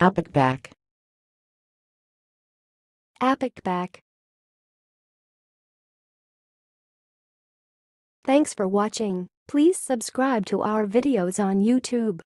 Apicback. Apic back. Thanks for watching. Please subscribe to our videos on YouTube.